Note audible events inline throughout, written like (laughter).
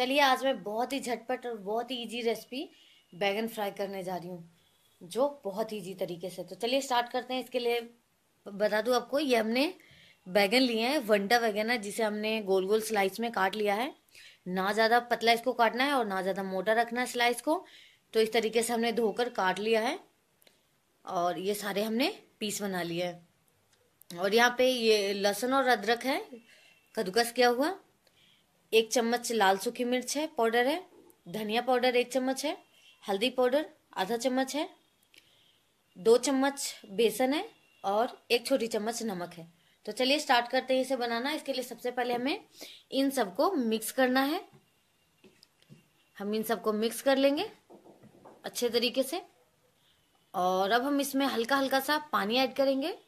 चलिए, आज मैं बहुत ही झटपट और बहुत ही इजी रेसिपी बैगन फ्राई करने जा रही हूँ, जो बहुत इजी तरीके से। तो चलिए स्टार्ट करते हैं। इसके लिए बता दूँ आपको, ये हमने बैगन लिए हैं, वंडा बैगन है जिसे हमने गोल गोल स्लाइस में काट लिया है। ना ज़्यादा पतला इसको काटना है और ना ज़्यादा मोटा रखना है स्लाइस को। तो इस तरीके से हमने धोकर काट लिया है और ये सारे हमने पीस बना लिए हैं। और यहाँ पे ये लहसुन और अदरक है, कद्दूकस किया हुआ। एक चम्मच लाल सूखी मिर्च है पाउडर है, धनिया पाउडर एक चम्मच है, हल्दी पाउडर आधा चम्मच है, दो चम्मच बेसन है और एक छोटी चम्मच नमक है। तो चलिए स्टार्ट करते हैं इसे बनाना। इसके लिए सबसे पहले हमें इन सबको मिक्स करना है। हम इन सबको मिक्स कर लेंगे अच्छे तरीके से। और अब हम इसमें हल्का हल्का सा पानी ऐड करेंगे।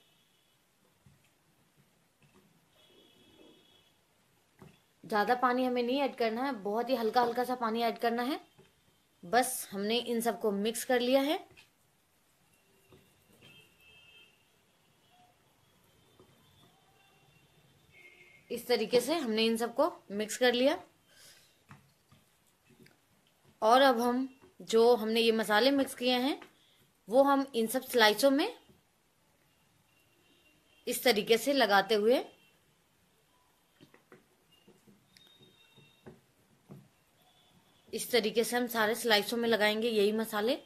ज़्यादा पानी हमें नहीं ऐड करना है, बहुत ही हल्का हल्का सा पानी ऐड करना है। बस हमने इन सबको मिक्स कर लिया है। इस तरीके से हमने इन सबको मिक्स कर लिया। और अब हम जो हमने ये मसाले मिक्स किए हैं, वो हम इन सब स्लाइसों में इस तरीके से लगाते हुए इस तरीके से हम सारे स्लाइसों में लगाएँगे यही मसाले।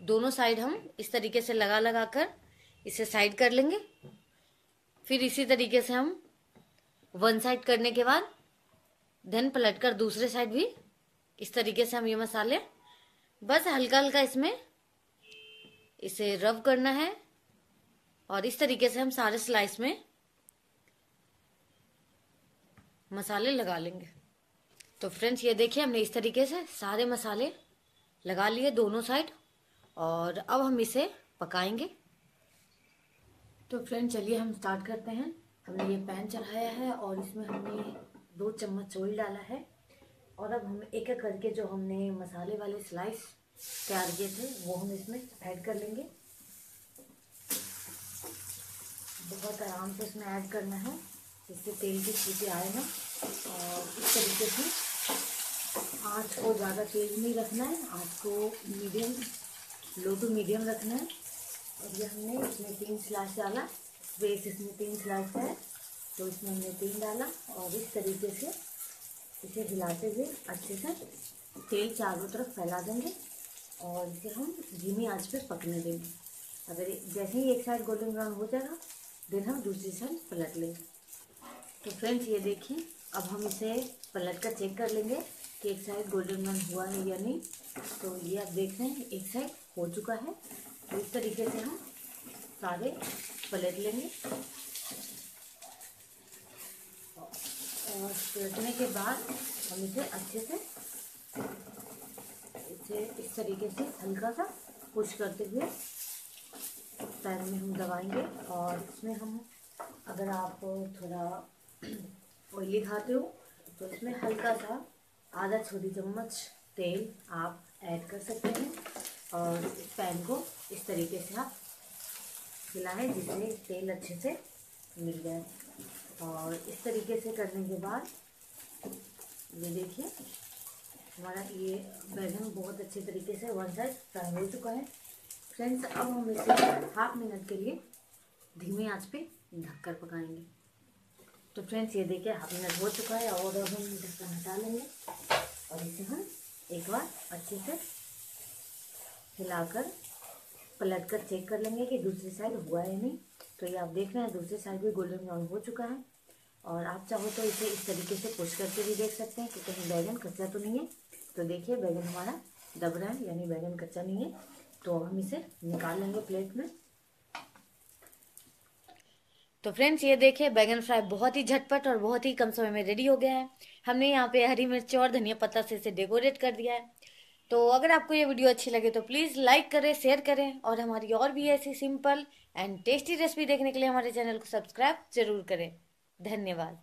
दोनों साइड हम इस तरीके से लगा लगा कर इसे साइड कर लेंगे। फिर इसी तरीके से हम वन साइड करने के बाद धन पलट कर दूसरे साइड भी इस तरीके से हम ये मसाले। बस हल्का हल्का इसमें इसे रब करना है और इस तरीके से हम सारे स्लाइस में मसाले लगा लेंगे। तो फ्रेंड्स ये देखिए हमने इस तरीके से सारे मसाले लगा लिए दोनों साइड और अब हम इसे पकाएँगे। तो फ्रेंड चलिए हम स्टार्ट करते हैं। हमने ये पैन चढ़ाया है, और इसमें हमने दो चम्मच ऑयल डाला है। और अब हम एक एक करके जो हमने मसाले वाले स्लाइस तैयार किए थे, वो हम इसमें ऐड कर लेंगे। बहुत आराम से इसमें ऐड करना है। जिससे तेल की सीटी आए ना और इस तरीके से आँच को ज़्यादा तेज नहीं रखना है आँच को मीडियम लो टू मीडियम रखना है। और ये हमने इसमें तीन स्लाइस डाला बेस इसमें तीन स्लाइस है तो इसमें हमने तीन डाला और इस तरीके से इसे हिलाते हुए अच्छे से तेल चारों तरफ़ फैला देंगे और इसे हम धीमी आँच पे पकने देंगे। अगर जैसे ही एक साइड गोल्डन ब्राउन हो जाएगा देन हम दूसरी साइड पलट लेंगे। तो फ्रेंड्स ये देखिए, अब हम इसे पलट कर चेक कर लेंगे कि एक साइड गोल्डन ब्राउन हुआ है या नहीं। तो ये आप देख रहे हैं, एक साइड हो चुका है। तो इस तरीके से हम सारे पलट लेंगे। और पलटने के बाद हम इसे अच्छे से, इसे इस तरीके से हल्का सा पुश करते हुए पैर में हम दबाएँगे। और इसमें हम, अगर आप थोड़ा (clears throat) ऑयली खाते हो तो इसमें हल्का सा आधा छोटी चम्मच तेल आप ऐड कर सकते हैं और पैन को इस तरीके से आप हिलाएँ जिससे तेल अच्छे से मिल जाए। और इस तरीके से करने के बाद ये देखिए, हमारा ये बैगन बहुत अच्छे तरीके से वन साइड फ्राई हो चुका है। फ्रेंड्स, अब हम इसे हाफ़ मिनट के लिए धीमी आँच पे ढककर पकाएँगे। तो फ्रेंड्स ये देखिए, हाफ़ मिनट हो चुका है और अब हम ढक्कन हटा लेंगे। और इसे हम एक बार अच्छे से हिलाकर, पलट कर चेक कर लेंगे कि दूसरी साइड हुआ है नहीं। तो ये आप देख रहे हैं, दूसरी साइड भी गोल्डन ब्राउन हो चुका है। और आप चाहो तो इसे इस तरीके से पुश करके भी देख सकते हैं कि कहीं बैगन कच्चा तो नहीं है। तो देखिए, बैगन हमारा दब रहा है, यानी बैगन कच्चा नहीं है। तो हम इसे निकाल लेंगे प्लेट में। तो फ्रेंड्स ये देखें बैगन फ्राई बहुत ही झटपट और बहुत ही कम समय में रेडी हो गया है। हमने यहाँ पे हरी मिर्च और धनिया पत्ता से इसे डेकोरेट कर दिया है। तो अगर आपको ये वीडियो अच्छी लगे तो प्लीज़ लाइक करें शेयर करें और हमारी और भी ऐसी सिंपल एंड टेस्टी रेसिपी देखने के लिए हमारे चैनल को सब्सक्राइब ज़रूर करें। धन्यवाद।